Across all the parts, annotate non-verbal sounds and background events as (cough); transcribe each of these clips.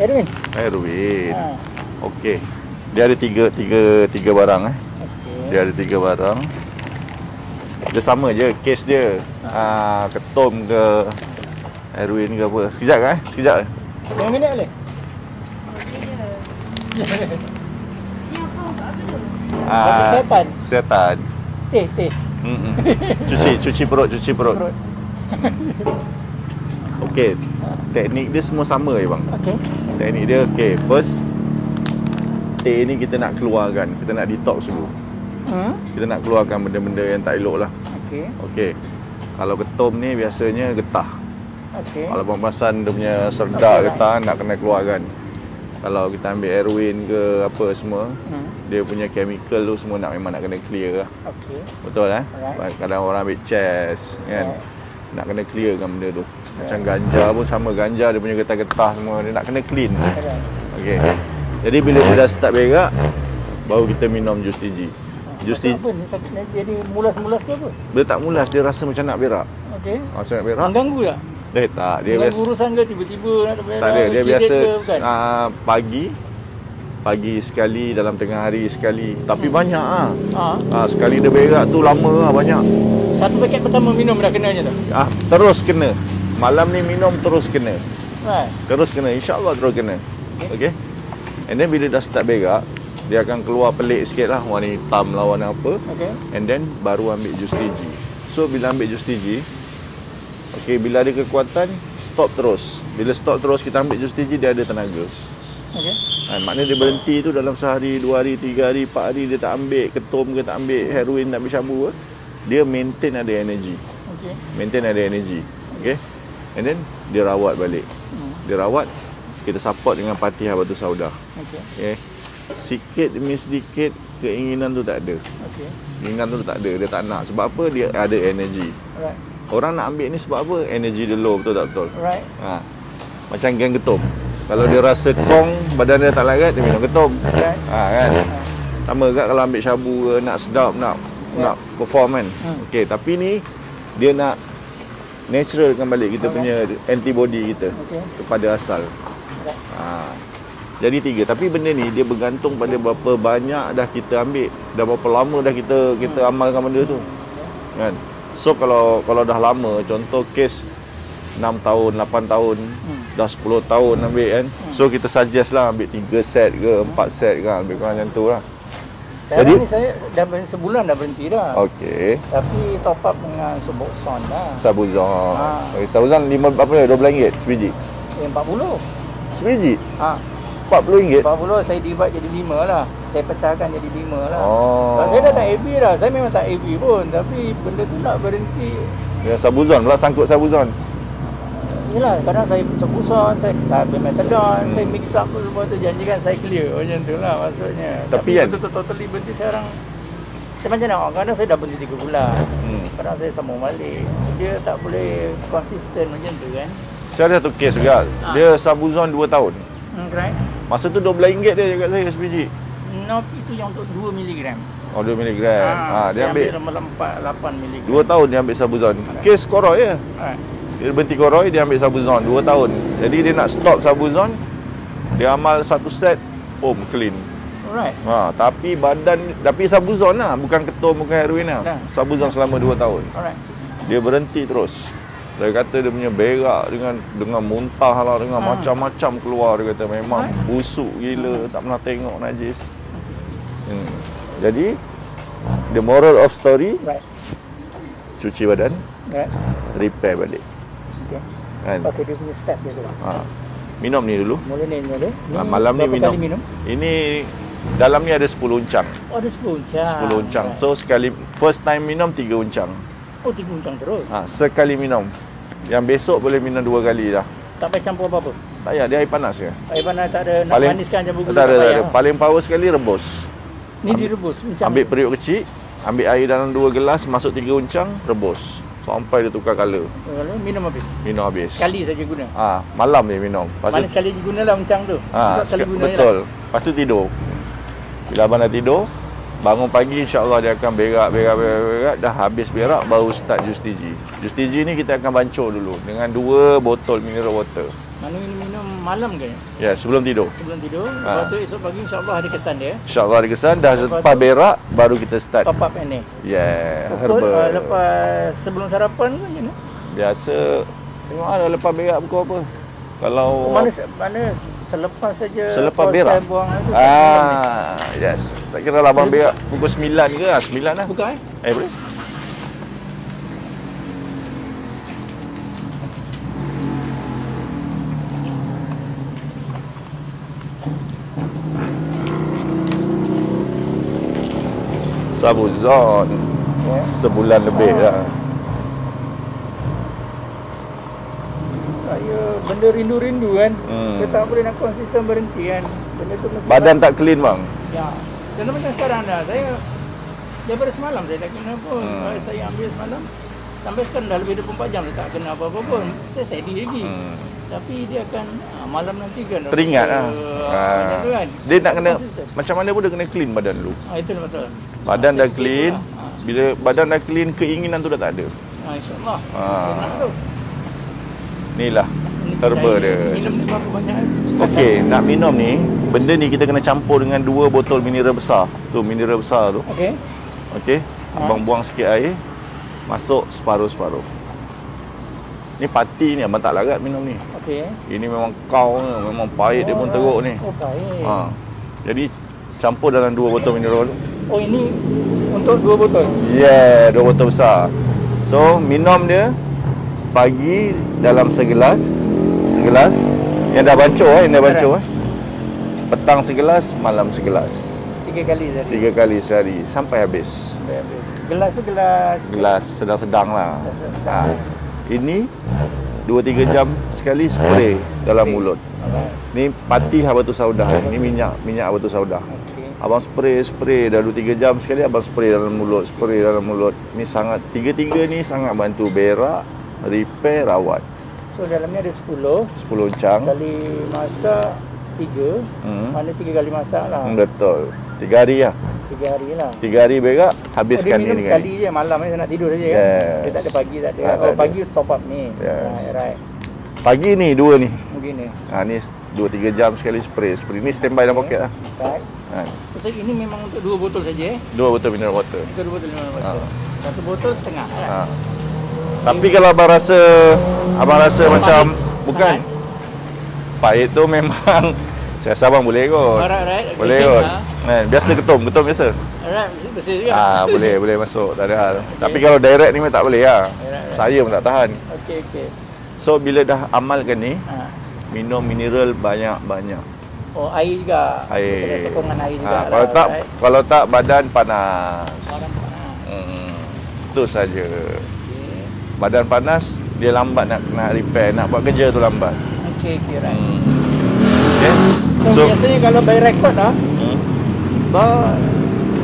Erwin. Erwin. Ha. Okey. Dia ada tiga tiga tiga barang eh. Okey. Dia ada tiga barang. Dia sama je kes dia. Ah ketum ke Erwin ke apa. Sekejap eh. Sekejap. eh. Lima minit boleh? Ni apa kat tu? Ah. Kesihatan. Kesihatan. Teh, teh. Mm-mm. Cuci cuci perut, cuci perut. Perut. (laughs) Okey. Teknik dia semua sama je bang. Okey. Teknik dia okey, first teh ni kita nak keluarkan, kita nak detox dulu. Hmm. Kita nak keluarkan benda-benda yang tak elok lah. Okey. Okey. Kalau ketum ni biasanya getah. Okey. Kalau pembahasan dia punya serdak Okey, getah nak kena keluarkan. Kalau kita ambil Erwin ke apa semua, Hmm. dia punya chemical tu semua nak memang nak kena clear lah. Okey. Betul eh? Alright. Kadang orang ambil chest kan. Alright. Nak kena clearkan benda tu. Macam ganja pun sama ganja dia punya getah-getah semua dia nak kena clean. Okey. Jadi bila dia dah start berak baru kita minum jus tiji. Jus tiji apa ni? Sakit ni Jadi mulas-mulas ke apa? dia tak mulas dia rasa macam nak berak. Okey. Macam nak berak. Mengganggu tak? Dia tak, dia biasa urusan ke tiba-tiba nak terberak? tak ada, dia biasa ke, uh, pagi pagi sekali dalam tengah hari sekali. Tapi banyak ah. Ha. Ah sekali dia berak tu lama ah banyak. Satu paket pertama minum dah kena je tu. Ah terus kena. Malam ni minum terus kena. Right. Terus kena insya-Allah terus kena. Okey. And then bila dah start berak, dia akan keluar pelik sikit lah warna hitam lah warna apa. Okey. And then baru ambil jus tiji. So bila ambil jus tiji, okey bila ada kekuatan stop terus. Bila stop terus kita ambil jus tiji dia ada tenaga. Okey. Ha, maknanya dia berhenti tu dalam sehari, dua hari, tiga hari, empat hari dia tak ambil ketum ke tak ambil heroin, tak ambil syabu ke, dia maintain ada energy. Okey. Maintain ada energy. Okay. And then dia rawat balik. Hmm. Dia rawat, kita support dengan patih batu sauda. Okey. Okay. Sikit demi sedikit keinginan tu tak ada. Okey. Keinginan tu tak ada, dia tak nak. Sebab apa? Dia ada energy. Alright. Orang nak ambil ni sebab apa? Energy dia low, betul tak betul? Alright. Ha. Macam geng ketum. Kalau dia rasa kong, badan dia tak larat, dia minum ketum. Alright. Ha kan? Sama juga kalau ambil syabu ke, nak sedap, nak nak perform kan. Hmm. Okey, tapi ni dia nak naturalkan balik kita punya antibody kita Okey. kepada asal. Ha. Jadi tiga. Tapi benda ni dia bergantung pada berapa banyak dah kita ambil, dah berapa lama dah kita kita amalkan benda tu. Kan? So kalau kalau dah lama, contoh kes 6 tahun, 8 tahun, Hmm. dah 10 tahun ambil kan. So kita suggest lah ambil 3 set ke, 4 set ke, ambil kurang macam tu lah. Sekarang Jadi- ni saya dah ber- sebulan dah berhenti dah. Okey. Tapi top up dengan Suboxone dah. Sabuzon. Ha. Okay, Sabuzon 5 apa dia? 12 ringgit sebiji. Eh, 40. Sebiji Ha, 40 ringgit. 40 saya divide jadi 5 lah. Saya pecahkan jadi 5 lah. Oh. Kalau saya dah tak AB dah. Saya memang tak AB pun. Tapi benda tu nak berhenti. Ya Sabuzon pula sangkut Sabuzon. Yelah, kadang saya cebusan, saya saya ambil metadon, Hmm. saya mix up tu semua tu janjikan saya clear macam tu lah maksudnya. Tapi kan- betul-betul totally berhenti sekarang. Saya macam nak, kadang saya dah berhenti 3 bulan. Hmm. Kadang saya sambung balik. Dia tak boleh konsisten macam tu kan. Saya ada satu kes juga. Ha. Dia Sabuzon 2 tahun. Hmm, right? Masa tu 12 ringgit dia dekat saya sebiji. No, itu yang untuk 2 mg. Oh 2 mg. Ha, dia ambil dalam 4, 8 mg. 2 tahun dia ambil Sabuzon. Kes koroi je. Right. Dia berhenti koroi dia ambil Sabuzon 2 tahun. Jadi dia nak stop Sabuzon. Dia amal satu set, boom clean. Alright. Ha, tapi badan tapi Sabuzon lah, bukan ketum bukan heroin lah. Dah. Sabuzon selama 2 tahun. Alright. Dia berhenti terus. Dia kata dia punya berak dengan dengan muntah lah dengan Hmm. macam-macam keluar dia kata memang Right. busuk gila, tak pernah tengok najis. Hmm. Jadi the moral of story Right. cuci badan, Right. repair balik. Okay. Kan? Pakai dia punya step dia tu. Ha. Minum ni dulu. Mula ni mula. Ni Ha, malam ni minum. minum? Ini dalam ni ada 10 uncang. Oh, ada 10 uncang. 10 uncang. Right. So sekali first time minum 3 uncang. Oh, 3 uncang terus. Ha, sekali minum. Yang besok boleh minum dua kali dah. Tak payah campur apa-apa. Tak payah, dia air panas je. Air panas tak ada nak Paling- maniskan Tak gula ada, tak ada. payah. Paling power sekali rebus. Ni direbus uncang. Ambil periuk kecil, ambil air dalam dua gelas, masuk tiga uncang, rebus. Sampai dia tukar colour. Kalau minum habis. Minum habis. Sekali saja guna. Ah, malam dia minum. Lepas Mana sekali gunalah uncang tu. ah, Sebab sekali sek- guna betul. lah. Lepas tu tidur. Bila abang dah tidur, bangun pagi insya-Allah dia akan berak, berak, berak, berak, dah habis berak baru start Justigi. Justigi ni kita akan bancur dulu dengan dua botol mineral water. Mana ini minum malam ke? Ya, sebelum tidur. Sebelum tidur. Ha. Lepas tu esok pagi insyaAllah ada kesan dia. InsyaAllah hari kesan dah Lepas lepas tu- berak baru kita start. Top up ni. Yeah, Pukul herbal. uh, lepas sebelum sarapan ke macam mana? Biasa tengok ada lepas berak pukul apa. Kalau Oh, mana mana selepas saja Selepas berak? buang itu. tak malam ni. Ah, yes. Tak kira lah abang berak pukul 9 ke? Ah, 9 lah. Buka eh? Eh, boleh? Sabuzon Ya. sebulan lebih Ah. dah. Saya benda rindu-rindu kan. Hmm. Dia tak boleh nak konsisten berhenti kan. Benda tu mesti Badan tak clean bang. Ya. Contoh macam sekarang dah. Saya daripada semalam saya tak kena pun. Hmm. Hmm. Saya ambil semalam sampai sekarang dah lebih 24 jam saya tak kena apa-apa pun. Saya steady lagi. Hmm. Tapi dia akan ah, malam nanti kan Teringat lah. Ah, Ah. tu kan. Dia nak kena Konsisten. macam mana pun dia kena clean badan dulu. Ah itu betul. Badan Ah, dah clean. fikir lah. Bila badan dah clean, keinginan tu dah tak ada. Ah, insyaAllah. Ah. Inilah Ini herbal saya dia. Minum ni berapa banyak? Okey, nak minum ni, benda ni kita kena campur dengan dua botol mineral besar. Tu mineral besar tu. Okey. Okey. Ha. Abang buang sikit air. Masuk separuh-separuh. Ni pati ni abang tak larat minum ni. Okey. Ini memang kau ni, memang pahit dia pun Oh, teruk ni. Oh, baik. Ha. Jadi campur dalam dua botol mineral. Oh, ini untuk dua botol. Yeah, dua botol besar. So, minum dia pagi dalam segelas. Segelas. Yang dah bancuh eh, yang dah bancuh eh. Petang segelas, malam segelas. Tiga kali tadi. Tiga kali sehari sampai habis. Sampai habis. Gelas tu gelas. Gelas sedang-sedang lah. Gelas sedang. Ha. Ini 2-3 jam sekali spray dalam mulut. Ni pati habatus sauda. Ini minyak minyak habatus sauda. Okey. Abang spray spray dah 2 3 jam sekali abang spray dalam mulut, spray dalam mulut. Ni sangat tiga-tiga ni sangat bantu berak, repair, rawat. So dalamnya ada 10 10 uncang. Sekali masak 3 Hmm. Mana 3 kali masak lah. Betul. 3 hari lah. 3 hari lah 3 hari berak, oh, Dia habiskan minum ni sekali je malam ni nak tidur saja kan Yes. Dia tak ada pagi tak ada tak Oh pagi top up ni Yes. Right, right Pagi ni dua ni. Begini Ha ni 2 3 jam sekali spray. Spray ni standby dalam poket lah. Right Ha. So ini memang untuk 2 botol saja eh Dua botol mineral water. Itu 2 botol 5 botol Ah. Satu botol setengah kan? Ha. Tapi kalau abang rasa abang rasa macam bukan sangat. pahit tu memang saya rasa abang boleh kot. Alright, right Boleh Okay, kot. ah. Kan, biasa ketum, ketum biasa. Alright, bersih, juga Ah, boleh, boleh masuk, tak ada hal. Tapi kalau direct ni memang tak boleh lah. Right. Saya pun tak tahan. Okey, okey So bila dah amalkan ni, ha. minum mineral banyak-banyak. Oh, air juga Air. Kena sokongan air juga Ha, kalau tak right? kalau tak badan panas. Barang panas Hmm. Itu saja. Okey Badan panas, dia lambat nak nak repair, nak buat kerja tu lambat. Okey, okey, right Hmm. Okay. So, So, biasanya kalau by record lah, hmm.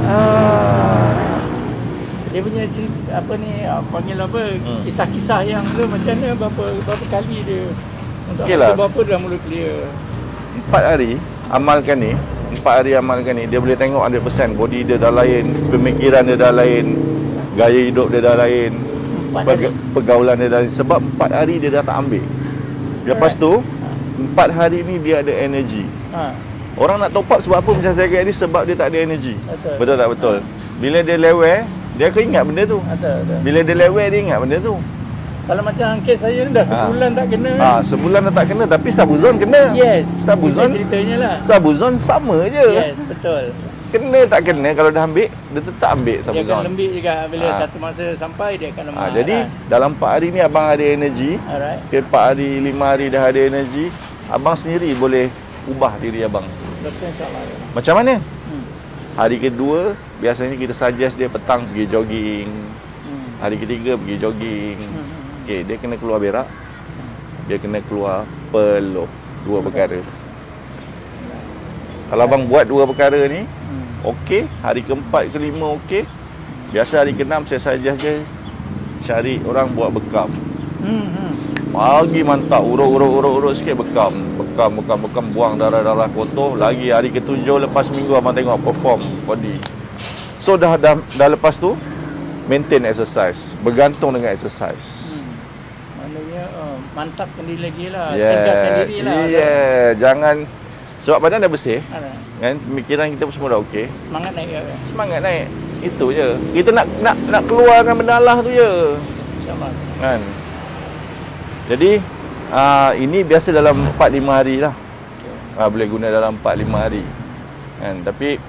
uh, dia punya cerita, apa ni uh, panggil apa Hmm. kisah-kisah yang tu macam mana berapa berapa kali dia untuk okay lah. berapa dah mula clear. Empat hari amalkan ni Empat hari amalkan ni Dia boleh tengok 100% Body dia dah lain Pemikiran dia dah lain Gaya hidup dia dah lain. Pergaulan dia dah lain Sebab empat hari dia dah tak ambil Lepas tu Empat hari ni dia ada energi Ha. Orang nak top up sebab apa macam saya ni Sebab dia tak ada energi Betul. Betul tak betul Bila dia lewer Dia akan ingat benda tu Ada ada. Bila dia lewer dia ingat benda tu Kalau macam kes saya ni dah sebulan tak kena. ha, Sebulan dah tak kena Tapi sabuzon kena Yes. Sabuzon ceritanya lah. Sabuzon sama je Yes, betul. Kena tak kena Kalau dah ambil Dia tetap ambil Dia akan lembik juga bila Ha. satu masa sampai dia akan lemah. ha, Jadi dalam 4 hari ni Abang ada energi alright. okay, 4 hari 5 hari dah ada energi Abang sendiri boleh Ubah diri abang Betul insya-Allah. Macam mana? Hmm. Hari kedua Biasanya kita suggest dia petang pergi jogging Hmm. Hari ketiga pergi jogging Hmm. hmm. Okay, dia kena keluar berak Dia kena keluar peluh Dua perkara Kalau abang buat dua perkara ni Hmm. Okey, hari keempat, kelima okey. Biasa hari keenam saya suggest je cari orang buat bekam. Hmm. hmm. Pagi mantap, urut-urut-urut-urut sikit bekam. Bekam, bekam, bekam, buang darah-darah kotor. Lagi hari ketujuh lepas minggu abang tengok perform body. So dah dah, dah lepas tu maintain exercise, bergantung dengan exercise. Hmm. Maknanya um, mantapkan diri lagi lah. Yeah. Cegahkan diri lah. Yeah. Jangan sebab badan dah bersih Ada. kan pemikiran kita pun semua dah okey. Semangat naik ke? Semangat naik. Itu je. Kita nak nak nak keluarkan benda Allah tu je. InsyaAllah. Kan. Jadi uh, ini biasa dalam 4 5 hari lah. Uh, boleh guna dalam 4 5 hari. Kan. Tapi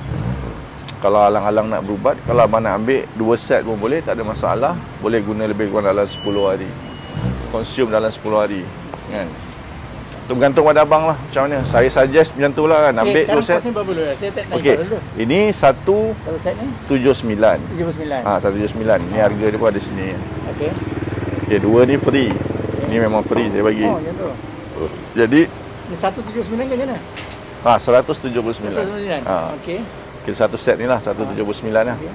kalau alang-alang nak berubat, kalau nak ambil 2 set pun boleh, tak ada masalah. Boleh guna lebih kurang dalam 10 hari. Consume dalam 10 hari. Kan. Bergantung pada abang lah macam mana. Saya suggest macam tu lah kan. Ambil okay, 2 set. sekarang berapa? Saya tak dulu. Ini 179. Satu set ni? 79. Ha, 179. Ni harga dia pun ada sini. Okey. Okey, dua ni free. Ni memang free saya bagi. Oh, macam tu. Jadi Ni 179 ke macam mana? ha 179. 179. Ha. Okey. Kira satu set ni lah 179 lah. Okey.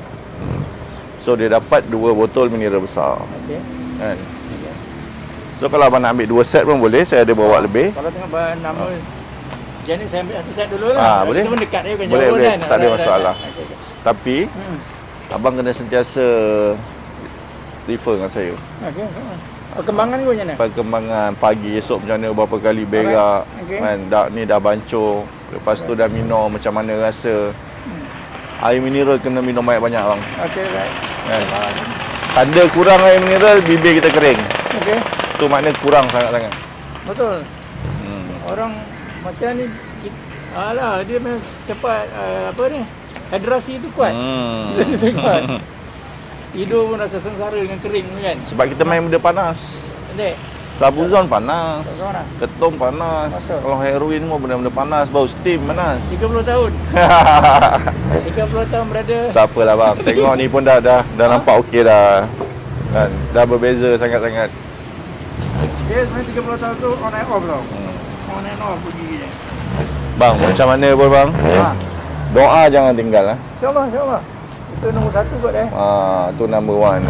So dia dapat dua botol mineral besar. Okey. Kan. So kalau abang nak ambil dua set pun boleh, saya ada bawa lebih. Kalau tengok bahan nama Jadi saya ambil satu set dulu lah. Ah, boleh. Kita pun dekat dia bukan Boleh, jauh boleh. kan. Tak ada masalah. Okey, okey. Tapi Hmm. abang kena sentiasa refer dengan saya. Okey. Perkembangan ni macam mana? Perkembangan pagi esok macam mana berapa kali berak Okey. kan dah ni dah bancur lepas tu dah minum macam mana rasa air mineral kena minum banyak-banyak bang Okey, right. kan tanda kurang air mineral bibir kita kering Okey. Tu makna kurang sangat-sangat Betul. hmm. Orang macam ni alah dia memang cepat uh, apa ni? Hidrasi tu kuat. Hmm. (laughs) Hidrasi tu kuat. (laughs) Tidur pun rasa sengsara dengan kering kan. sebab kita main benda panas Dek, sabuzon panas lah. ketum panas Betul. kalau heroin semua benda-benda panas bau steam panas 30 tahun. (laughs) 30 tahun berada. tak apalah bang tengok ni pun dah dah dah nampak okey dah kan dah berbeza sangat-sangat Dia sebenarnya 30 tahun tu on and off tau. hmm. On and off pergi je. Bang, macam mana pun bang? Ha. Doa jangan tinggal lah. InsyaAllah, insyaAllah. Itu nombor satu kot eh. Ah, tu number one.